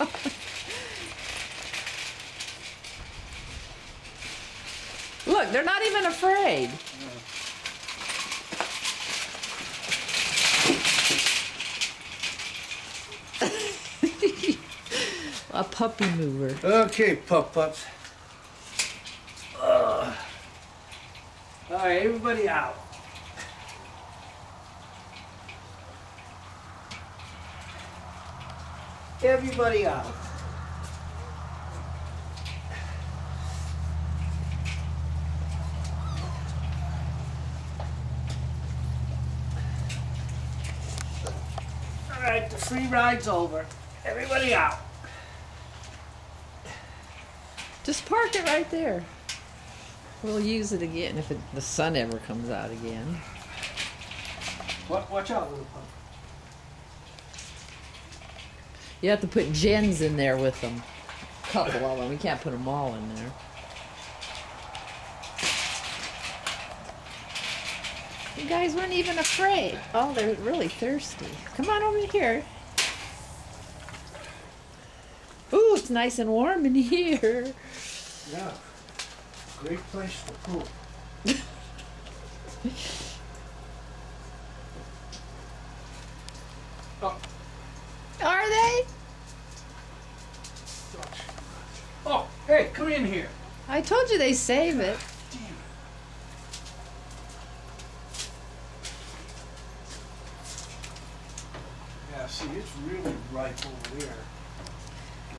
Look, they're not even afraid. A puppy mover. Okay, pup pups. Ugh. All right, everybody out. Everybody out. All right, the free ride's over. Everybody out. Just park it right there. We'll use it again if it, the sun ever comes out again. Wa- Watch out, little pup. You have to put gens in there with them. A Couple of them. We can't put them all in there. You guys weren't even afraid. Oh, they're really thirsty. Come on over here. Ooh, it's nice and warm in here. Yeah. Great place to poop. oh, Are they? Oh, hey, come in here. I told you they save it. Damn. Yeah, see, it's really ripe over there.